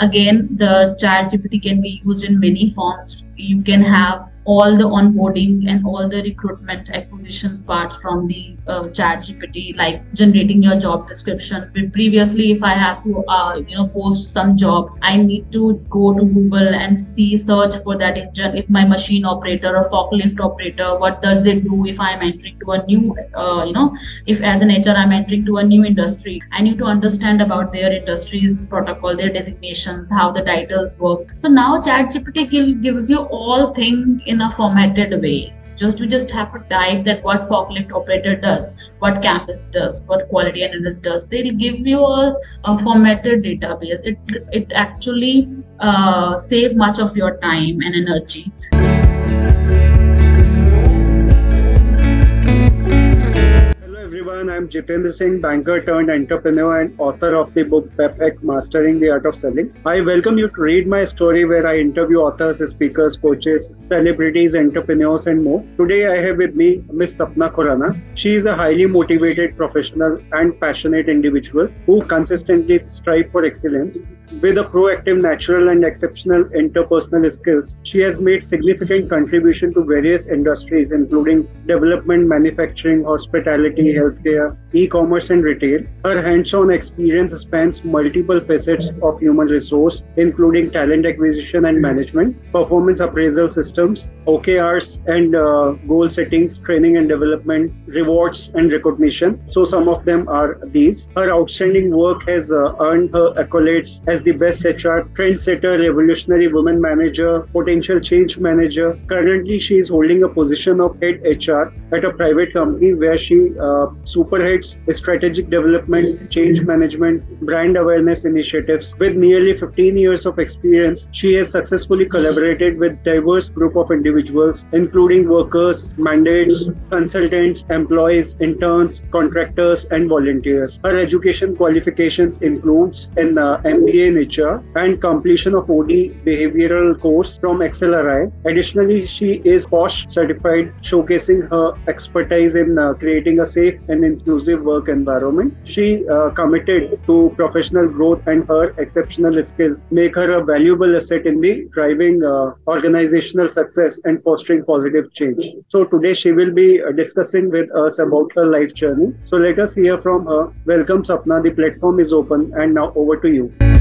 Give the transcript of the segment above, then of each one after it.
again the chat gpt can be used in many forms. You can have all the onboarding and all the recruitment acquisitions part from the uh, chat gpt like generating your job description. But previously if i have to uh, you know post some job i need to go to google and see search for that engine. If my machine operator or forklift operator what does it do if i'm entering to a new uh, you know if as an hr i'm entering to a new industry? I need to understand about their industry's protocol their designations how the titles work. So now ChatGPT gives you all thing in in a formatted way. Just you just have to type that what forklift operator does what campus does what quality analyst does. They'll give you a, a formatted database. It it actually uh, save much of your time and energy everyone. I'm Jitender Singh, banker turned entrepreneur and author of the book PepHack Mastering the Art of Selling. I welcome you to Reed My Story where I interview authors, speakers, coaches, celebrities, entrepreneurs, and more. Today I have with me Miss Sapna Khurana. She is a highly motivated professional and passionate individual who consistently strive for excellence. With a proactive, natural, and exceptional interpersonal skills, she has made significant contribution to various industries, including development, manufacturing, hospitality, healthcare healthcare, e-commerce and retail. Her hands-on experience spans multiple facets of human resource, including talent acquisition and management, performance appraisal systems, OKRs and uh, goal settings, training and development, rewards and recognition. So some of them are these. Her outstanding work has uh, earned her accolades as the best HR, trendsetter, revolutionary woman manager, potential change manager. Currently, she is holding a position of head HR at a private company where she uh, superheads strategic development, change management, brand awareness initiatives. With nearly 15 years of experience, she has successfully collaborated with diverse group of individuals, including workers, mandates, consultants, employees, interns, contractors, and volunteers. Her education qualifications includes an uh, MBA in HR and completion of OD behavioral course from XLRI. Additionally, she is POSH certified, showcasing her expertise in uh, creating a safe and inclusive work environment. She uh, committed to professional growth and her exceptional skills make her a valuable asset in the driving uh, organizational success and fostering positive change. So today she will be uh, discussing with us about her life journey. So let us hear from her. Welcome Sapna, the platform is open and now over to you.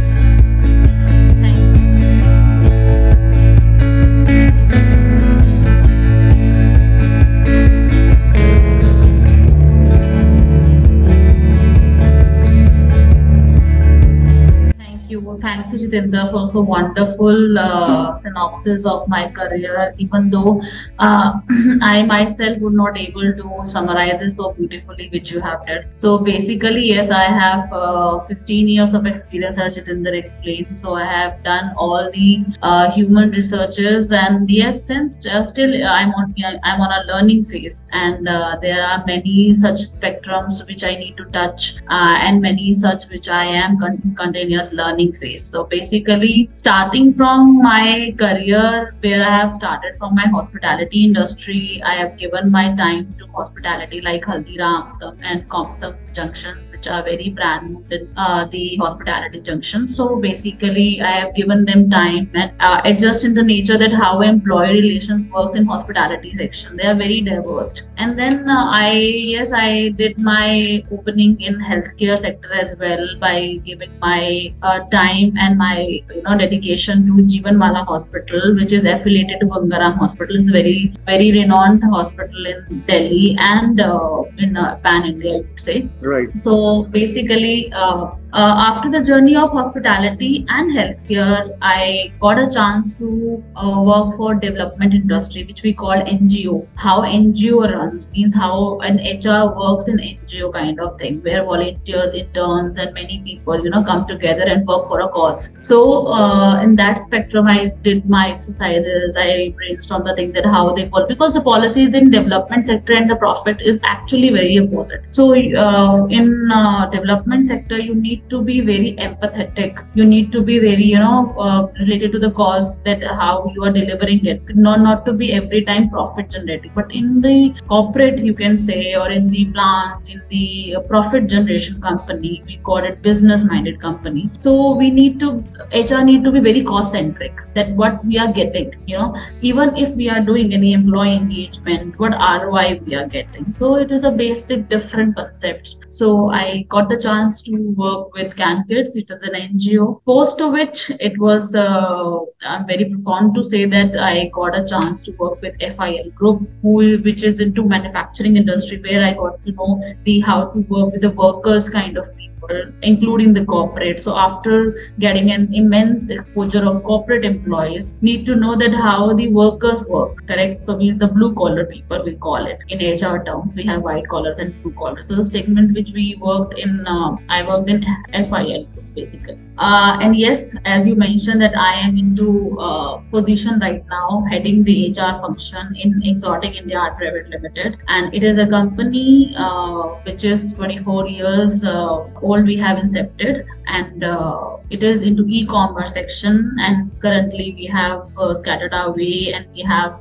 Thank you, Jitender, for so wonderful uh, synopsis of my career. Even though uh, I myself would not able to summarize it so beautifully, which you have done. So basically, yes, I have uh, 15 years of experience, as Jitender explained. So I have done all the uh, human researches, and yes, since uh, still I'm on I'm on a learning phase, and uh, there are many such spectrums which I need to touch, and many such which I am con- continuous learning phase So basically, starting from my career where I have started from my hospitality industry, I have given my time to hospitality like Haldiram's and Comesum junctions, which are very brand in uh, the hospitality junction. So basically, I have given them time and uh, adjust in the nature that how employee relations works in hospitality section. They are very diverse. And then uh, I, yes, I did my opening in healthcare sector as well by giving my uh, time time and my you know dedication to Jeevan Mala Hospital, which is affiliated to Gangaram Hospital. It's very very renowned hospital in Delhi and uh, in uh, Pan India, I would say. Right. So basically. Uh, uh, after the journey of hospitality and healthcare, I got a chance to uh, work for development industry, which we call NGO. How NGO runs means how an HR works in NGO kind of thing, where volunteers, interns, and many people, you know, come together and work for a cause. So uh, in that spectrum, I did my exercises. I brainstormed the thing that how they work because the policies in development sector and the profit is actually very opposite. So uh, in uh, development sector, you need to be very empathetic. You need to be very, you know, uh, related to the cause that how you are delivering it. Not not to be every time profit generating, but in the corporate, you can say, or in the plant, in the profit generation company, we call it business minded company. So we need to HR need to be very cost centric. That what we are getting, you know, even if we are doing any employee engagement, what ROI we are getting. So it is a basic different concept So I got the chance to work with CanKids. It is an NGO. Post of which it was, uh, I'm very profound to say that I got a chance to work with FIL Group, who which is into manufacturing industry, where I got to know the how to work with the workers kind of people including the corporate. So after getting an immense exposure of corporate employees, need to know that how the workers work, correct? So means the blue collar people we call it in HR terms. We have white collars and blue collars. So the segment which we worked in, uh, I worked in FIL basically. Uh, and yes, as you mentioned that I am into uh, position right now heading the HR function in Exotic India Art Private Limited, and it is a company uh, which is 24 years uh, old. We have incepted, and uh, it is into e-commerce section. And currently, we have uh, scattered our way, and we have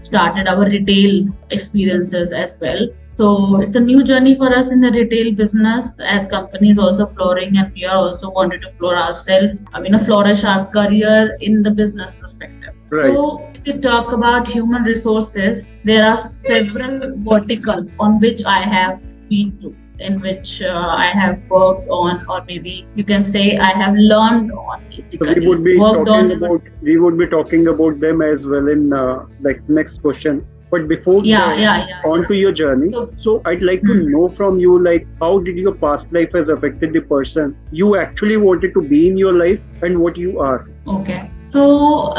started our retail experiences as well. So it's a new journey for us in the retail business as companies also flooring, and we are also also wanted to floor ourselves, I mean, a flourish our career in the business perspective. Right. So, if you talk about human resources, there are several verticals on which I have been to in which uh, I have worked on, or maybe you can say I have learned on. Basically, so we would be talking about we would be talking about them as well in uh, like next question. But before yeah, yeah, yeah, on to your journey, so, so I'd like to hmm. know from you, like, how did your past life has affected the person you actually wanted to be in your life and what you are? Okay, so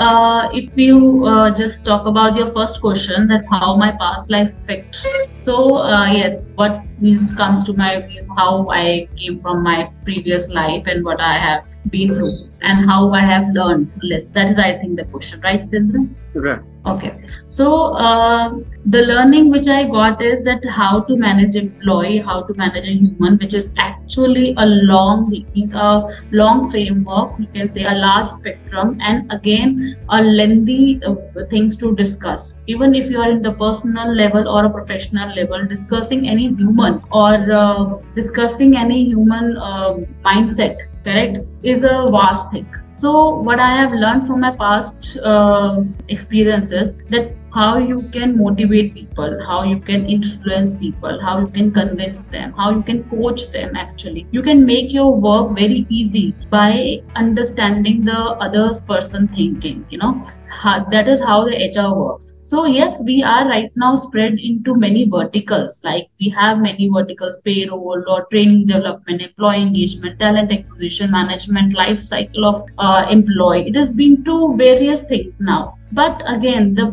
uh, if you uh, just talk about your first question, that how my past life affects. So uh, yes, what means comes to my is how I came from my previous life and what I have been through and how I have learned less. That is, I think, the question, right, Sindra? Right. Okay, so uh, the learning which I got is that how to manage employee, how to manage a human, which is actually a long means a long framework. You can say a large spectrum, and again a lengthy uh, things to discuss. Even if you are in the personal level or a professional level, discussing any human or uh, discussing any human uh, mindset, correct, is a vast thing. So what I have learned from my past uh, experiences that how you can motivate people, how you can influence people, how you can convince them, how you can coach them actually. You can make your work very easy by understanding the other person thinking, you know. How, that is how the HR works. So yes, we are right now spread into many verticals. Like we have many verticals, payroll or training development, employee engagement, talent acquisition, management, life cycle of uh, employee. It has been to various things now. But again, the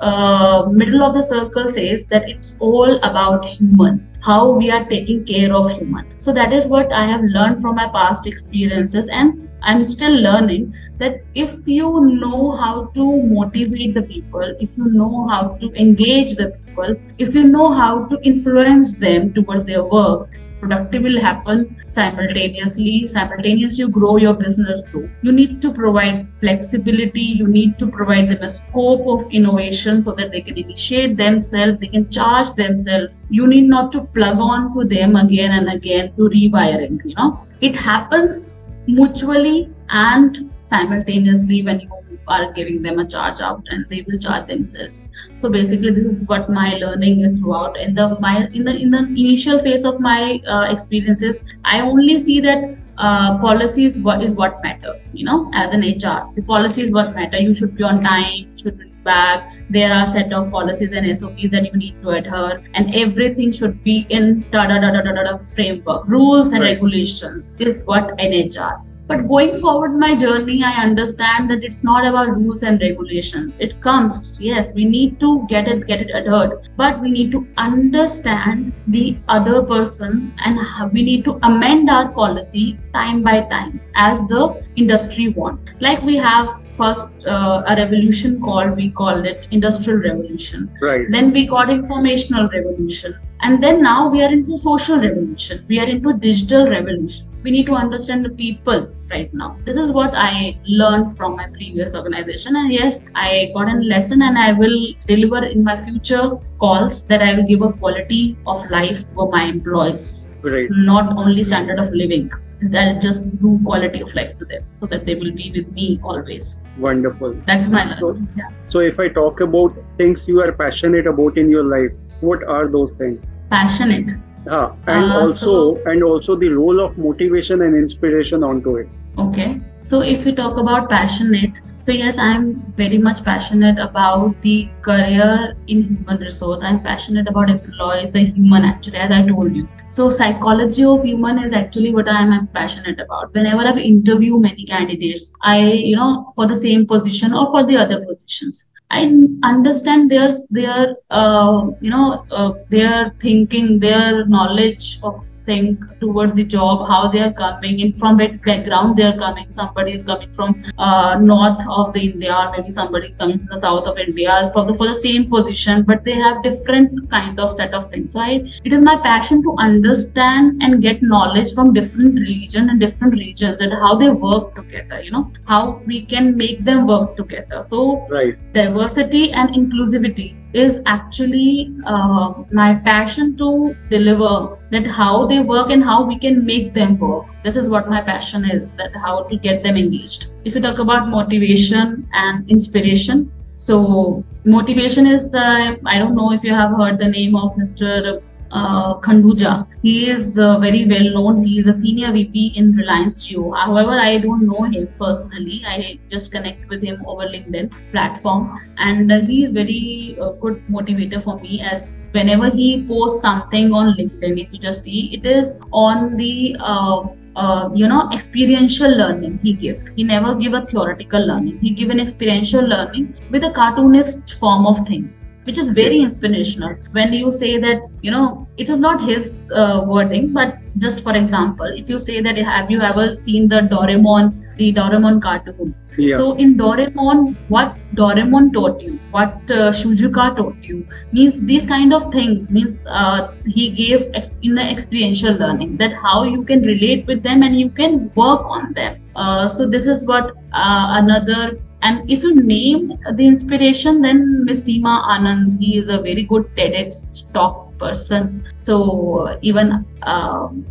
uh, middle of the circle says that it's all about human how we are taking care of human. So that is what i have learned from my past experiences and i'm still learning that if you know how to motivate the people if you know how to engage the people if you know how to influence them towards their work productive will happen simultaneously. Simultaneously you grow your business too. You need to provide flexibility. You need to provide them a scope of innovation so that they can initiate themselves they can charge themselves. You need not to plug on to them again and again to rewiring you know. It happens mutually and simultaneously when you are giving them a charge out and they will charge themselves. So basically this is what my learning is throughout. In the my in the in the initial phase of my uh, experiences i only see that uh, policies what is what matters you know as an hr the policy is what matter. You should be on time should be back. There are set of policies and sops that you need to adhere and everything should be in da da da da da da framework. Rules and right. regulations is what nhr but going forward, my journey, I understand that it's not about rules and regulations. It comes, yes, we need to get it, get it adhered, but we need to understand the other person and we need to amend our policy time by time as the industry want. Like we have first uh, a revolution called we called it industrial revolution. Right. Then we got informational revolution and then now we are into social revolution. We are into digital revolution. We need to understand the people right now. This is what i learned from my previous organization. And yes i got a lesson and i will deliver in my future calls that i will give a quality of life to my employees. Right. not only standard of living. That just do quality of life to them so that they will be with me always. Wonderful. that's my So- yeah. So if I talk about things you are passionate about in your life, what are those things? passionate Ah, and Uh, also so- and also the role of motivation and inspiration onto it. Okay. So if we talk about passionate, so yes, I'm very much passionate about the career in human resource. I'm passionate about employees, the human actually, as I told you. So psychology of human is actually what I'm passionate about. Whenever I've interviewed many candidates, I, you know, for the same position or for the other positions, I understand their their uh, you know uh, their thinking, their knowledge of think towards the job, how they are coming in from what background they are coming. Somebody is coming from uh, north of the India, or maybe somebody coming from the south of India for the for the same position, but they have different kind of set of things. So I, it is my passion to understand and get knowledge from different religion and different regions and how they work together. You know how we can make them work together. So Right. diversity and inclusivity is actually uh, my passion to deliver that how they work and how we can make them work. This is what my passion is that how to get them engaged. If you talk about motivation and inspiration so motivation is uh, i don't know if you have heard the name of mr uh, Khanduja. He is uh, very well known. He is a senior VP in Reliance Jio. However, I don't know him personally. I just connect with him over LinkedIn platform, and uh, he is very uh, good motivator for me. As whenever he posts something on LinkedIn, if you just see, it is on the uh, uh, you know experiential learning he gives he never give a theoretical learning he give an experiential learning with a cartoonist form of things which is very inspirational when you say that you know it is not his uh, wording but just for example if you say that have you ever seen the doraemon the doraemon cartoon Yeah. so in Doraemon, what Doraemon taught you, what uh, Shizuka taught you, means these kind of things means uh, he gave ex- in the experiential learning that how you can relate with them and you can work on them. Uh, so this is what uh, another. And if you name the inspiration, then Miss Seema Anand, he is a very good TEDx talk person. So even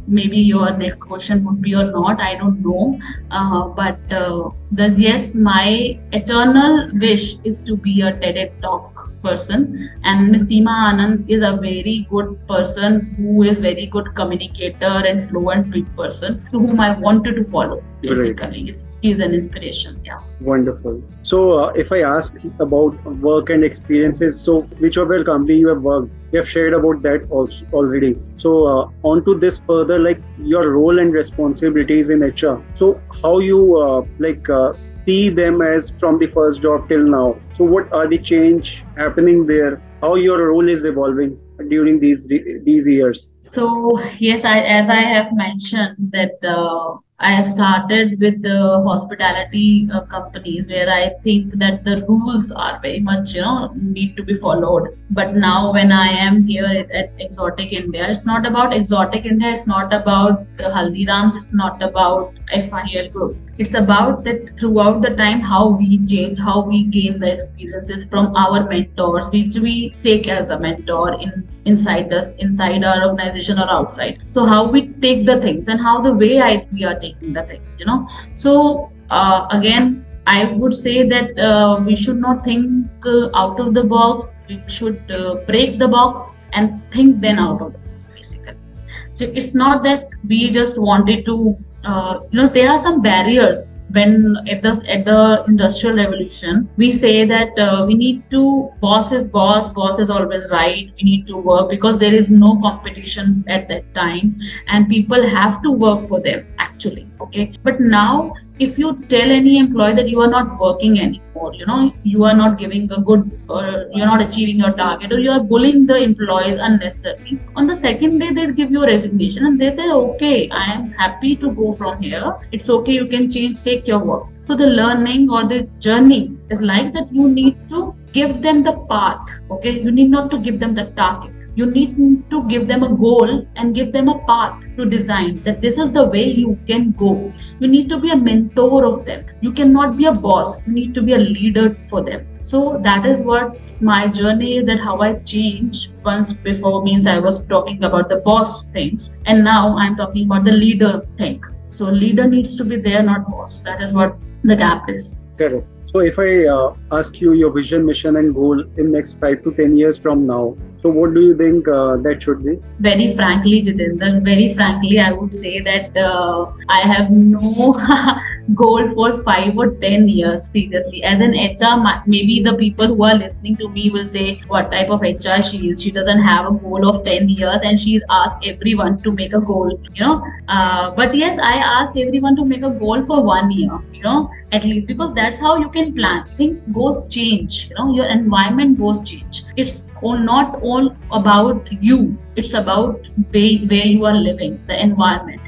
maybe your next question would be or not, I don't know. Uh, but uh, the yes, my eternal wish is to be a TED Talk person, and Seema Anand is a very good person who is very good communicator and fluent big person to whom I wanted to follow. Basically, He's- he's an inspiration. Yeah. Wonderful. So, uh, if I ask about work and experiences, so which of your company you have worked, you have shared about that also already. So, uh, on to this further, like your role and responsibilities in HR. So, how you uh, like uh, see them as from the first job till now. So, what are the change happening there? How your role is evolving during these these years? So yes, I, as I have mentioned that uh, I have started with the hospitality uh, companies where I think that the rules are very much you know need to be followed. But now when I am here at, at Exotic India, it's not about Exotic India. It's not about the Haldirams. It's not about FIL group. It's about that throughout the time how we change, how we gain the experiences from our mentors, which we take as a mentor in inside us, inside our organization or outside. So how we take the things and how the way I we are taking the things, you know. So uh, again, I would say that uh, we should not think uh, out of the box. We should uh, break the box and think then out of the box, basically. So it's not that we just wanted to, uh, you know, there are some barriers when at the at the industrial revolution we say that uh, we need to boss is boss boss is always right we need to work because there is no competition at that time and people have to work for them actually okay? But now if you tell any employee that you are not working anymore you know you are not giving a good or you're not achieving your target or you are bullying the employees unnecessarily on the second day they give you a resignation and they say okay i am happy to go from here. It's okay you can change take your work. So the learning or the journey is like that. You need to give them the path okay? You need not to give them the target you need to give them a goal and give them a path to design that this is the way you can go. You need to be a mentor of them. You cannot be a boss. You need to be a leader for them. So that is what my journey is that how i changed once before means i was talking about the boss things and now i'm talking about the leader thing. So leader needs to be there not boss. That is what the gap is. Correct. So if I uh, ask you your vision, mission, and goal in next five to ten years from now, so what do you think uh, that should be? Very frankly, Jitender, very frankly, I would say that uh, I have no goal for five or ten years seriously. As an HR, maybe the people who are listening to me will say what type of HR she is. She doesn't have a goal of ten years, and she asked everyone to make a goal. You know, uh, but yes, I ask everyone to make a goal for one year. You know, at least because that's how you can plan things goes change you know your environment goes change it's all, not all about you it's about where you are living the environment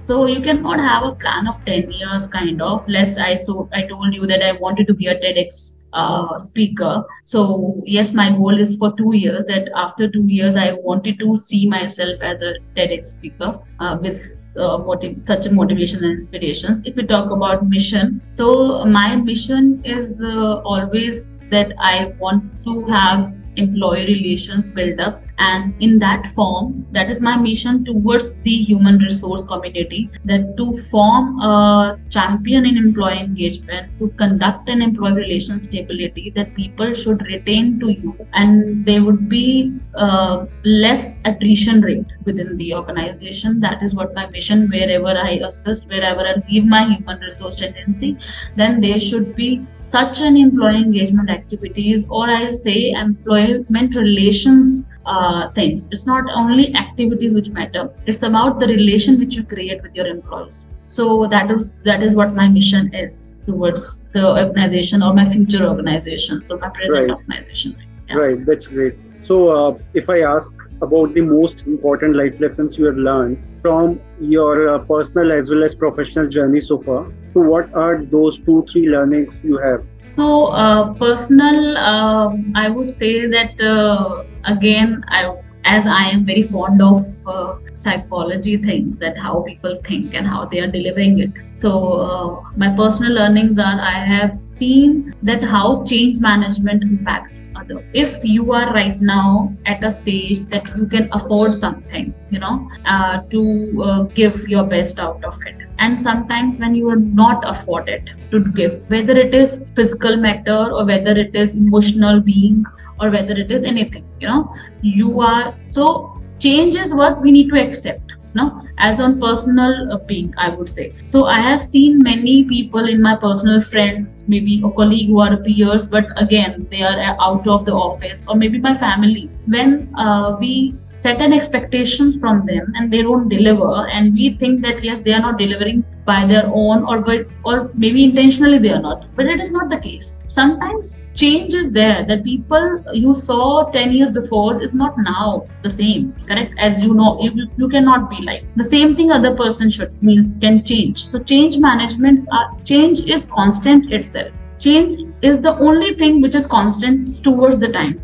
so you cannot have a plan of 10 years kind of less i so i told you that i wanted to be a tedx uh, speaker. So yes, my goal is for two years. That after two years, I wanted to see myself as a TEDx speaker uh, with uh, motiv- such a motivation and inspirations. If we talk about mission, so my mission is uh, always that I want to have employee relations build up and in that form that is my mission towards the human resource community that to form a champion in employee engagement to conduct an employee relations stability that people should retain to you. And there would be uh, less attrition rate within the organization. That is what my mission wherever i assist wherever i leave my human resource tendency then there should be such an employee engagement activities or i say employment relations uh, things. It's not only activities which matter. It's about the relation which you create with your employees. So that is that is what my mission is towards the organization or my future organization. So my present right. organization. Yeah. Right. That's great. So uh, if I ask about the most important life lessons you have learned from your uh, personal as well as professional journey so far, so what are those two three learnings you have? So uh, personal, um, I would say that uh, again, I as I am very fond of uh, psychology things, that how people think and how they are delivering it. So uh, my personal learnings are I have seen that how change management impacts other. If you are right now at a stage that you can afford something, you know, uh, to uh, give your best out of it, and sometimes when you are not afforded to give, whether it is physical matter or whether it is emotional being or whether it is anything you know you are so change is what we need to accept no as on personal uh, being i would say. So i have seen many people in my personal friends maybe a colleague who are peers but again they are out of the office or maybe my family. When uh, we set an expectations from them and they don't deliver. And we think that yes they are not delivering by their own or by or maybe intentionally they are not. But it is not the case. Sometimes change is there. That people you saw 10 years before is not now the same correct? As you know you, you cannot be like. The same thing other person should means can change. So change management are change is constant itself. Change is the only thing which is constant towards the time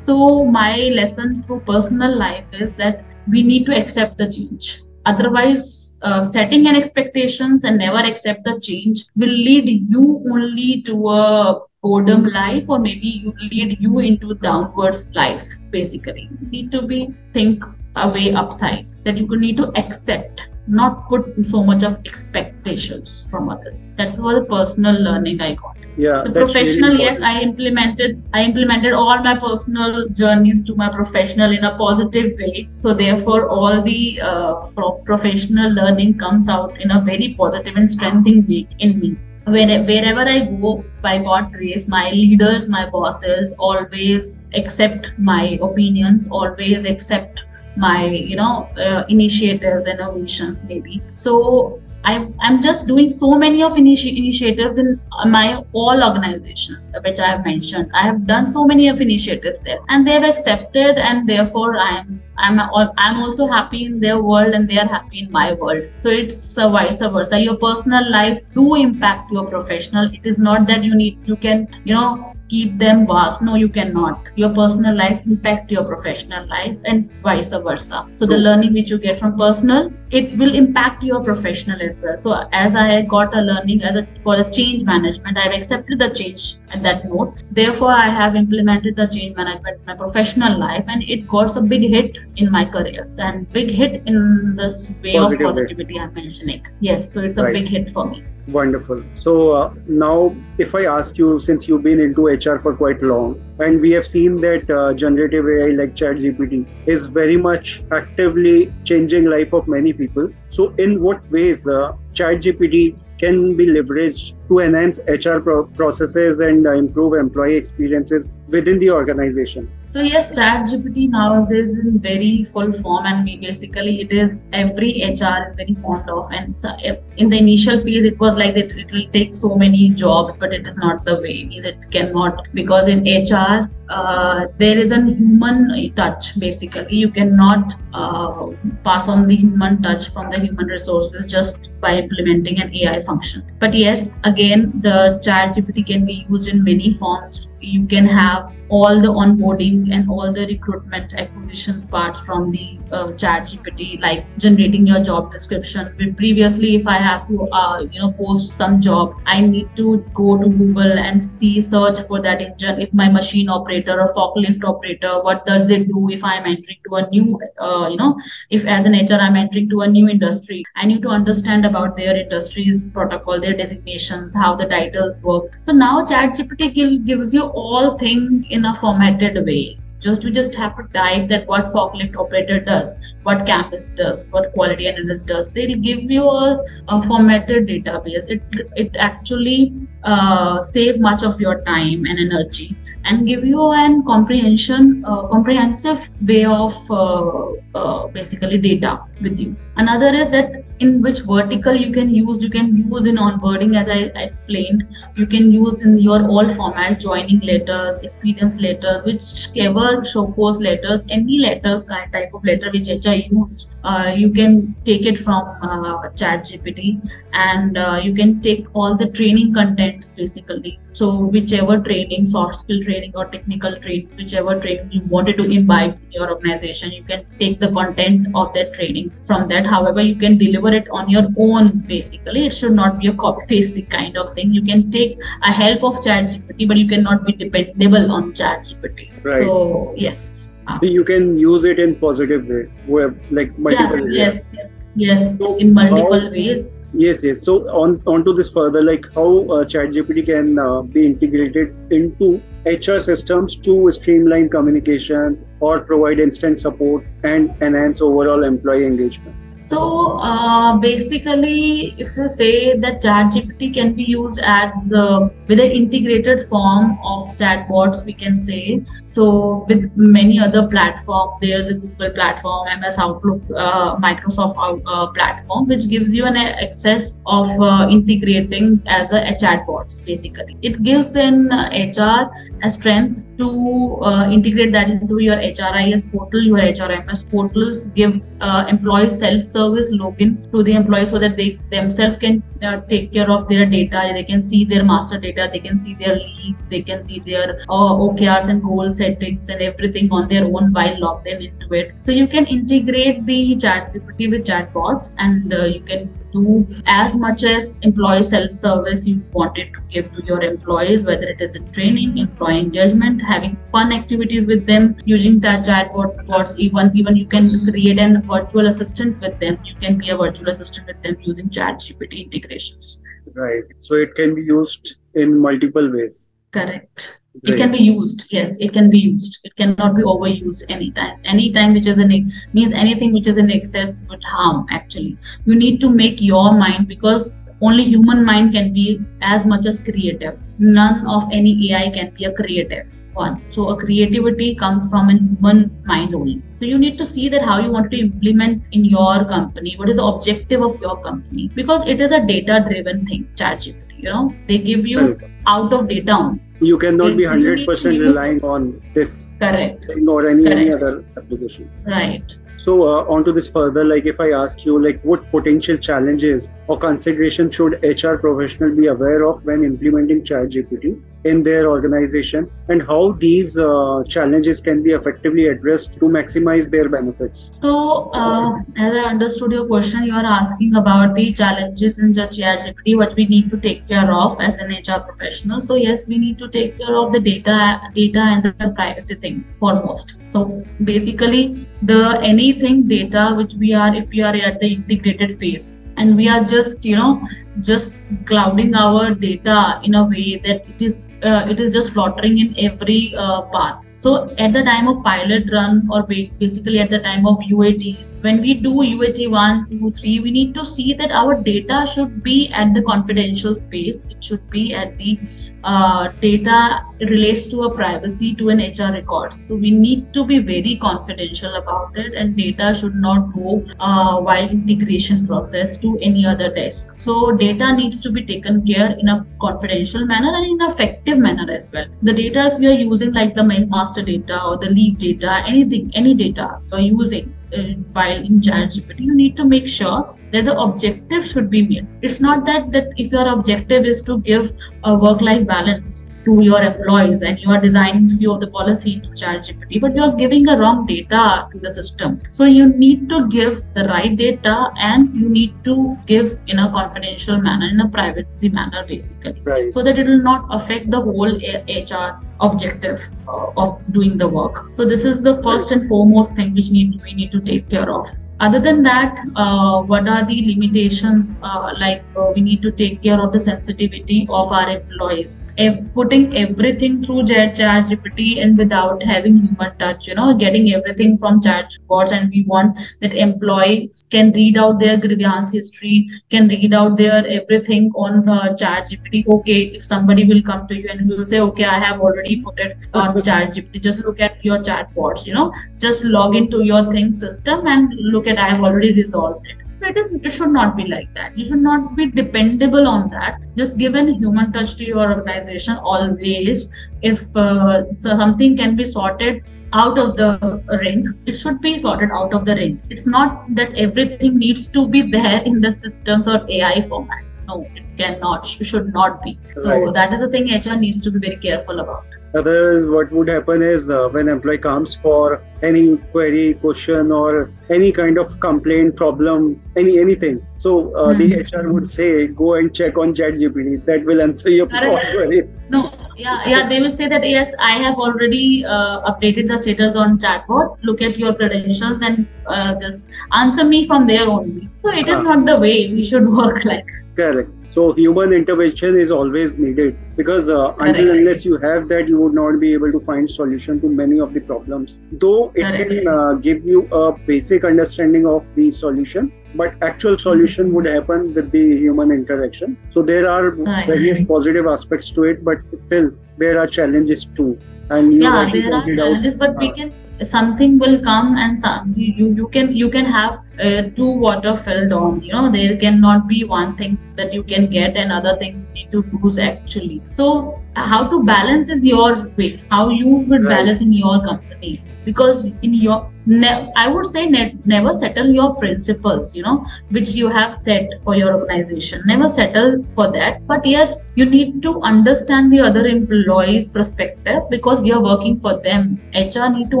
so, my lesson through personal life is that we need to accept the change. Otherwise, uh, setting an expectations and never accept the change will lead you only to a boredom life or maybe you lead you into downwards life basically you need to be think a way upside that you need to accept not put so much of expectations from others. That's what the personal learning i got. Yeah the professional really yes i implemented i implemented all my personal journeys to my professional in a positive way. So therefore all the uh, pro- professional learning comes out in a very positive and strengthening way in me. When, wherever I go, by God grace, my leaders, my bosses always accept my opinions, always accept my you know uh, initiatives innovations maybe so I, I'm just doing so many of initi- initiatives in my all organizations, which I have mentioned. I have done so many of initiatives there, and they have accepted, and therefore I am I'm I'm also happy in their world and they are happy in my world. So it's uh, vice versa. Your personal life do impact your professional. It is not that you need you can you know keep them vast. No you cannot. Your personal life impact your professional life and vice versa. So the learning which you get from personal it will impact your professional as well. So as i got a learning as a for the change management i've accepted the change at that note. Therefore i have implemented the change management in my professional life and it got a big hit in my career. And big hit in this way Positive of positivity way. i'm mentioning. Yes so it's a right. big hit for me Wonderful. So uh, now, if I ask you, since you've been into HR for quite long, and we have seen that uh, generative AI like ChatGPT is very much actively changing life of many people. So, in what ways uh, ChatGPT can be leveraged to enhance HR pro- processes and uh, improve employee experiences within the organization. So yes, ChatGPT nowadays is in very full form, and we basically it is every HR is very fond of. And so in the initial phase, it was like that it will take so many jobs, but it is not the way. It cannot because in HR uh, there is a human touch basically you cannot uh, pass on the human touch from the human resources just by implementing an ai function but yes again the chat gpt can be used in many forms. You can have all the onboarding and all the recruitment acquisitions part from the uh, chat gpt like generating your job description. Previously if i have to uh, you know post some job i need to go to google and see search for that engine. If my machine operator or forklift operator what does it do if i'm entering to a new uh, you know if as an hr i'm entering to a new industry? I need to understand about their industry's protocol their designations how the titles work. So now chat gpt gives you all things in a formatted way. Just you just have to type that what forklift operator does what campus does what quality analyst does. They'll give you a, a formatted database. It it actually uh, save much of your time and energy and give you an comprehension uh, comprehensive way of uh, uh basically data with you. Another is that in which vertical you can use you can use in onboarding as i explained. You can use in your all formats joining letters experience letters whichever show post letters any letters kind type of letter which hr used uh, you can take it from uh, chat gpt and uh, you can take all the training contents basically. So whichever training soft skill training or technical training whichever training you wanted to imbibe in your organization you can take the content of that training from that. However you can deliver it on your own basically. It should not be a copy paste kind of thing. You can take a help of chat gpt but you cannot be dependable on chat gpt right. so yes. Uh, you can use it in positive way where like multiple yes ways. yes yes so in multiple how, ways. Yes yes. So on onto this further like how uh, chat gpt can uh, be integrated into hr systems to streamline communication or provide instant support and enhance overall employee engagement? So uh, basically, if you say that ChatGPT can be used as the with an integrated form of chatbots, we can say. So with many other platforms, there's a Google platform, MS Outlook, uh, Microsoft uh, platform, which gives you an access of uh, integrating as a, a chatbots. Basically, it gives an HR a strength to uh, integrate that into your HRIS portal, your HRMS portals, give uh, employees self-service login to the employees so that they themselves can uh, take care of their data. They can see their master data, they can see their leaves, they can see their uh, OKRs and goal settings and everything on their own while logged in into it. So you can integrate the ChatGPT with chatbots and uh, you can do as much as employee self-service you wanted to give to your employees, whether it is in training, employee engagement, having fun activities with them, using that chatbot bots, even even you can create a virtual assistant with them. You can be a virtual assistant with them using chat GPT integrations. Right. So it can be used in multiple ways. Correct it can be used yes it can be used. It cannot be overused anytime anytime which is in means anything which is in excess would harm actually. You need to make your mind because only human mind can be as much as creative. None of any ai can be a creative one. So a creativity comes from a human mind only. So you need to see that how you want to implement in your company what is the objective of your company. Because it is a data driven thing chat you know. They give you out of data You cannot be hundred so percent relying on this correct or any, correct. any other application. Right. So uh, onto this further, like if I ask you, like what potential challenges or consideration should HR professional be aware of when implementing ChatGPT in their organization, and how these uh, challenges can be effectively addressed to maximize their benefits? So, uh, as I understood your question, you are asking about the challenges in the ChatGPT, what we need to take care of as an HR professional. So, yes, we need to take care of the data, data and the privacy thing foremost. So, basically, the anything data which we are, if we are at the integrated phase and we are just you know just clouding our data in a way that it is uh, it is just fluttering in every uh, path so at the time of pilot run or basically at the time of UATs, when we do UAT 1, 2, 3, we need to see that our data should be at the confidential space. It should be at the uh, data relates to a privacy to an HR records. So we need to be very confidential about it and data should not go uh, while integration process to any other desk. So data needs to be taken care in a confidential manner and in effective manner as well. The data if you are using like the main master data or the leave data, anything, any data you're using uh, while in ChatGPT, you need to make sure that the objective should be met. It's not that that if your objective is to give a work-life balance to your employees and you are designing few of the policy into ChatGPT, but you are giving a wrong data to the system. So you need to give the right data and you need to give in a confidential manner, in a privacy manner, basically, right. so that it will not affect the whole HR objective uh, of doing the work. So this is the first and foremost thing which need we need to take care of other than that uh, what are the limitations uh, like uh, we need to take care of the sensitivity of our employees? If putting everything through chat gpt and without having human touch you know getting everything from chat bots and we want that employee can read out their grievance history can read out their everything on uh, chat gpt okay if somebody will come to you and will say okay i have already put it on chat gpt just look at your chat bots you know? Just log into your thing system and look at i have already resolved it. So it is it should not be like that. You should not be dependable on that. Just give a human touch to your organization always. If uh, so something can be sorted out of the ring it should be sorted out of the ring. It's not that everything needs to be there in the systems or ai formats. No it cannot should not be. So right. that is the thing hr needs to be very careful about Otherwise, what would happen is uh, when employee comes for any query, question, or any kind of complaint, problem, any anything, so uh, mm. the HR hmm. would say, go and check on ChatGPT. That will answer your queries. No, yeah, yeah, they will say that yes, I have already uh, updated the status on chatbot. Look at your credentials and uh, just answer me from there only. So it is uh, not the way we should work like. Correct. So human intervention is always needed because uh, until unless you have that, you would not be able to find solution to many of the problems. Though it Correct. can uh, give you a basic understanding of the solution, but actual solution would happen with the human interaction. So there are various positive aspects to it, but still there are challenges too. And yeah, there are challenges, out, but we uh, can something will come and some, you you can you can have uh, two water filled on you know there cannot be one thing that you can get and other thing you need to lose actually. So how to balance is your way how you would right. balance in your company. Because in your ne- i would say ne- never settle your principles you know which you have set for your organization. Never settle for that. But yes you need to understand the other employees perspective because we are working for them. Hr need to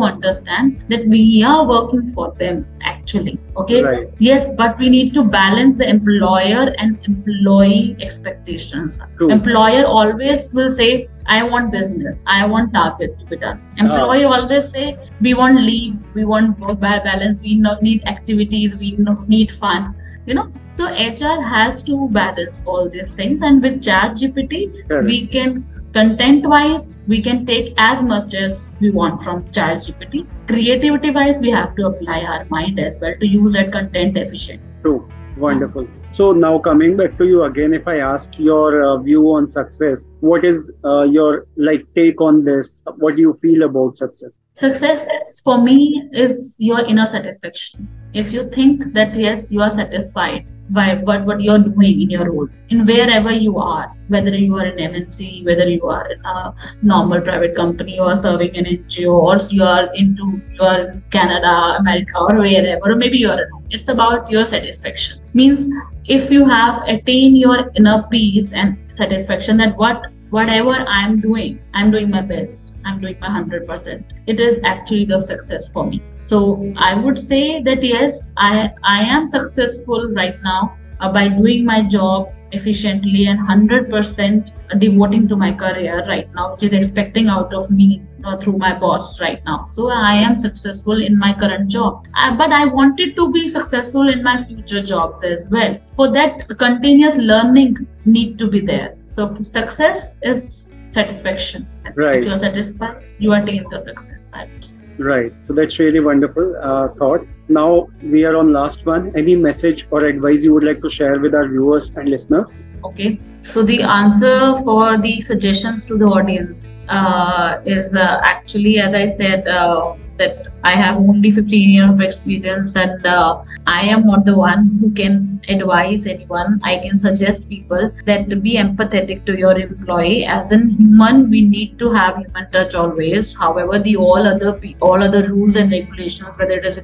understand that we are working for them actually okay? Right. yes but we need to balance the employer and employee expectations. True. employer always will say i want business. I want target to be done. Employee ah. always say we want leaves. We want work balance. We need activities. We need fun. You know? So hr has to balance all these things and with chat gpt we can content wise we can take as much as we want from chat gpt creativity wise we have to apply our mind as well to use that content efficiently true. Wonderful. So now coming back to you again if i ask your uh, view on success what is uh, your like take on this? What do you feel about success? Success for me is your inner satisfaction. If you think that yes you are satisfied by what, what you're doing in your role in wherever you are whether you are in mnc whether you are in a normal private company or serving an ngo or you are into your canada america or wherever or maybe at home it's about your satisfaction. Means if you have attained your inner peace and satisfaction that what whatever i'm doing i'm doing my best. I'm doing my 100% it is actually the success for me. So i would say that yes i i am successful right now uh, by doing my job efficiently and 100% devoting to my career right now which is expecting out of me uh, through my boss right now. So i am successful in my current job. But i wanted to be successful in my future jobs as well. For that continuous learning need to be there. So success is satisfaction. Right. if you're satisfied you are taking the success i would say. Right. So that's really wonderful uh, thought now we are on last one. Any message or advice you would like to share with our viewers and listeners? Okay. So the answer for the suggestions to the audience uh, is uh, actually as i said uh, that i have only 15 years of experience and uh, i am not the one who can advise anyone. I can suggest people that be empathetic to your employee. As a human we need to have human touch always. However the all other all other rules and regulations whether it is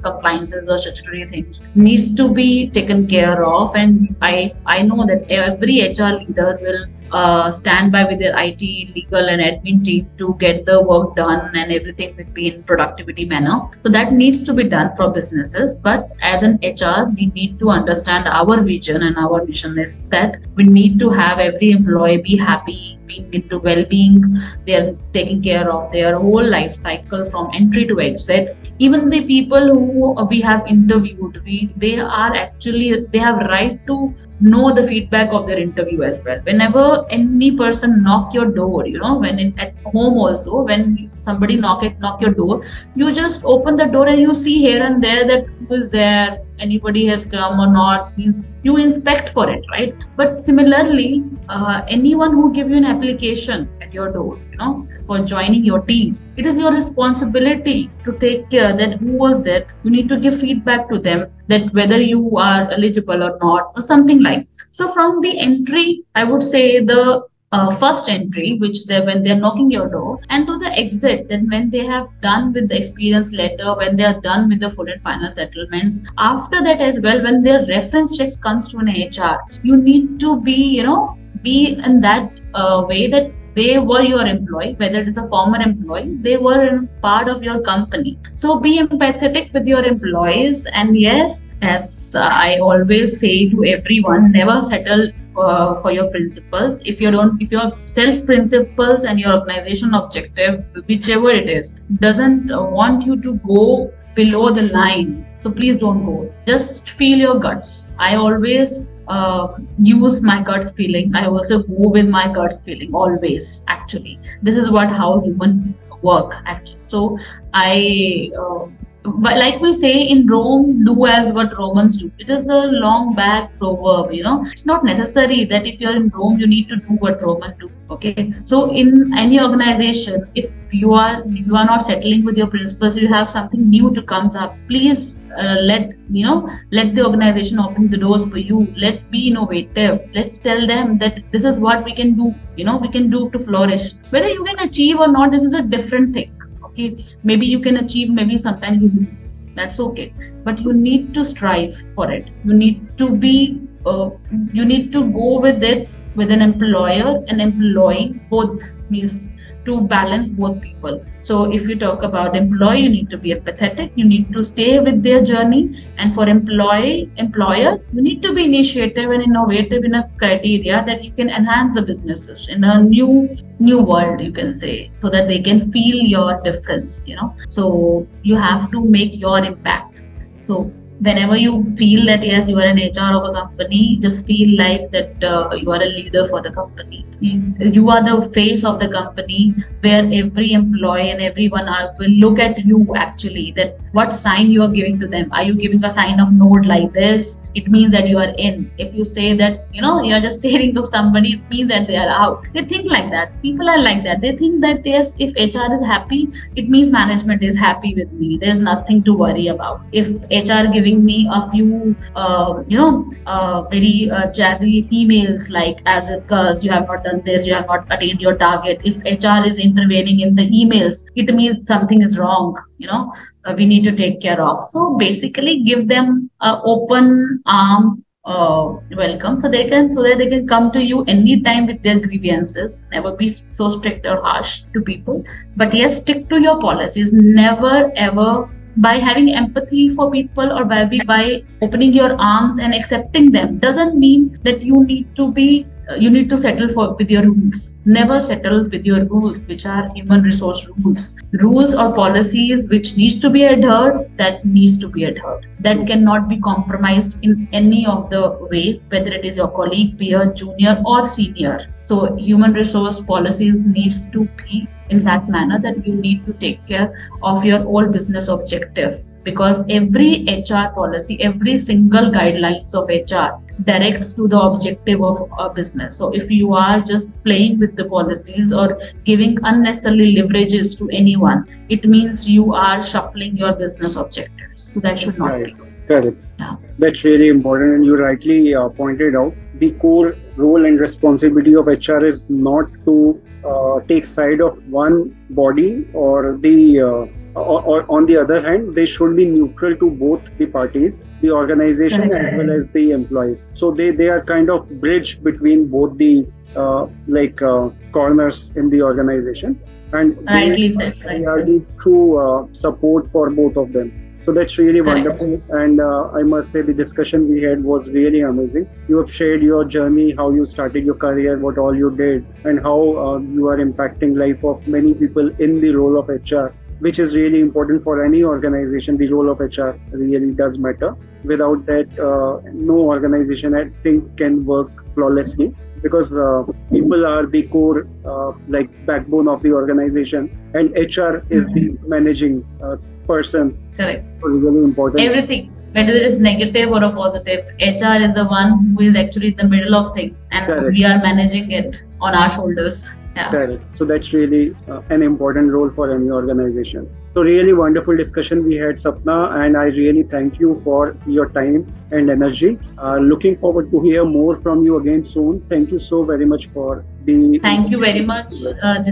or statutory things needs to be taken care of and i i know that every hr leader will uh, stand by with their IT, legal, and admin team to get the work done and everything will be in productivity manner. So that needs to be done for businesses. But as an HR, we need to understand our vision and our mission is that we need to have every employee be happy, being into well-being. They are taking care of their whole life cycle from entry to exit. Even the people who we have interviewed, we they are actually they have right to know the feedback of their interview as well. Whenever any person knock your door you know when in, at home also when somebody knock it knock your door you just open the door and you see here and there that who is there anybody has come or not means you inspect for it right? But similarly uh, anyone who give you an application at your door you know for joining your team it is your responsibility to take care that who was there. You need to give feedback to them that whether you are eligible or not or something like. So from the entry i would say the uh, first entry, which they when they're knocking your door, and to the exit, then when they have done with the experience letter, when they are done with the full and final settlements, after that as well, when their reference checks comes to an HR, you need to be, you know, be in that uh, way that they were your employee whether it is a former employee they were part of your company. So be empathetic with your employees and yes as i always say to everyone never settle for, for your principles. If you don't if your self principles and your organization objective whichever it is doesn't want you to go below the line so please don't go. Just feel your guts. I always uh, use my guts feeling. I also go with my guts feeling always actually. This is what how human work actually. So i uh, but like we say in Rome, do as what Romans do. It is the long back proverb, you know. It's not necessary that if you're in Rome, you need to do what Romans do. Okay. So in any organization, if you are you are not settling with your principles, you have something new to comes up. Please uh, let you know let the organization open the doors for you. Let be innovative. Let's tell them that this is what we can do. You know, we can do to flourish. Whether you can achieve or not, this is a different thing okay maybe you can achieve maybe sometimes you lose. That's okay. But you need to strive for it. You need to be uh, you need to go with it with an employer and employee both means to balance both people. So if you talk about employee, you need to be empathetic. You need to stay with their journey. And for employee, employer, you need to be initiative and innovative in a criteria that you can enhance the businesses in a new new world, you can say, so that they can feel your difference, you know. So you have to make your impact. So whenever you feel that yes you are an hr of a company just feel like that uh, you are a leader for the company. You, are the face of the company where every employee and everyone are will look at you actually that what sign you are giving to them. Are you giving a sign of node like this it means that you are in. If you say that, you know, you're just staring to somebody, it means that they are out. They think like that. People are like that. They think that there's if HR is happy, it means management is happy with me. There's nothing to worry about. If HR giving me a few, uh, you know, uh, very uh, jazzy emails like as discussed, you have not done this, you have not attained your target. If HR is intervening in the emails, it means something is wrong. You know, uh, we need to take care of. So basically, give them an open arm uh, welcome so they can so that they can come to you anytime with their grievances. Never be so strict or harsh to people. But yes stick to your policies. Never ever by having empathy for people or by by opening your arms and accepting them doesn't mean that you need to be you need to settle for with your rules. Never settle with your rules which are human resource rules. Rules or policies which needs to be adhered that needs to be adhered. That cannot be compromised in any of the way whether it is your colleague peer junior or senior. So human resource policies needs to be in that manner that you need to take care of your whole business objective because every hr policy every single guidelines of hr directs to the objective of a business so if you are just playing with the policies or giving unnecessarily leverages to anyone it means you are shuffling your business objectives so that should not Right. be Correct. Yeah. That's really important, and you rightly uh, pointed out the core role and responsibility of HR is not to uh, take side of one body or the. Uh, or, or on the other hand, they should be neutral to both the parties, the organization Correct. as well as the employees. So they, they are kind of bridge between both the uh, like uh, corners in the organization, and they- rightly said we right are the true uh, support for both of them. So that's really Correct. wonderful. And uh, I must say, the discussion we had was really amazing. You have shared your journey, how you started your career, what all you did, and how uh, you are impacting life of many people in the role of HR, which is really important for any organization. The role of HR really does matter. Without that, uh, no organization I think can work flawlessly because uh, people are the core uh, like backbone of the organization and hr is the managing uh, person correct really important everything whether it is negative or a positive hr is the one who is actually in the middle of things and Correct. we are managing it on our shoulders yeah Correct. So that's really uh, an important role for any organization. So really wonderful discussion we had, Sapna, and I really thank you for your time and energy. Uh, looking forward to hear more from you again soon. Thank you so very much for the. Thank you very much, uh,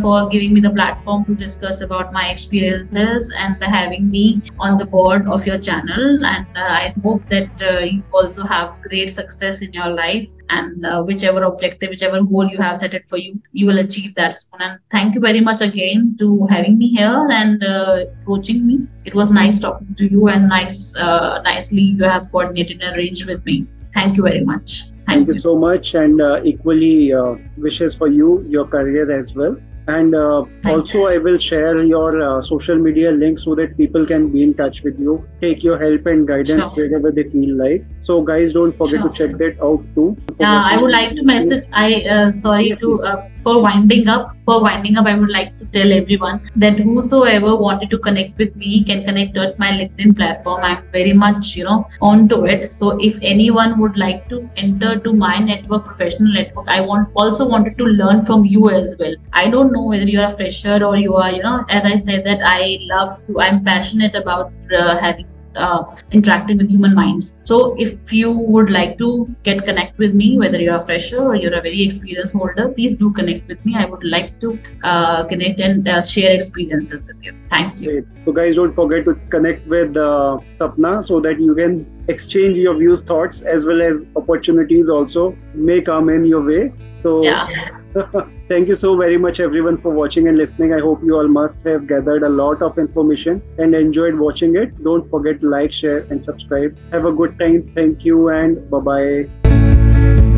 for giving me the platform to discuss about my experiences and having me on the board of your channel. And uh, I hope that uh, you also have great success in your life and uh, whichever objective, whichever goal you have set it for you, you will achieve that soon. And thank you very much again to having me here and uh, approaching me. It was nice talking to you and nice, uh, nicely you have coordinated and arranged with me. Thank you very much. Thank you so much, and uh, equally uh, wishes for you, your career as well. And uh, also, I will share your uh, social media link so that people can be in touch with you, take your help and guidance Sure. wherever they feel like. So, guys, don't forget Sure. to check that out too. Yeah, I would like to message. I uh, sorry Yes, to uh, for winding up. For winding up, I would like to tell everyone that whosoever wanted to connect with me can connect at my LinkedIn platform. I'm very much you know onto it. So if anyone would like to enter to my network, professional network, I want also wanted to learn from you as well. I don't know whether you're a fresher or you are you know as I said that I love to. I'm passionate about uh, having uh, interacting with human minds. So if you would like to get connect with me, whether you're a fresher or you're a very experienced holder, please do connect with me. I would like to uh, connect and uh, share experiences with you. Thank you. Great. So, guys, don't forget to connect with uh, Sapna so that you can exchange your views, thoughts, as well as opportunities also may come in your way. So, Yeah. Thank you so very much, everyone, for watching and listening. I hope you all must have gathered a lot of information and enjoyed watching it. Don't forget to like, share, and subscribe. Have a good time. Thank you, and bye bye.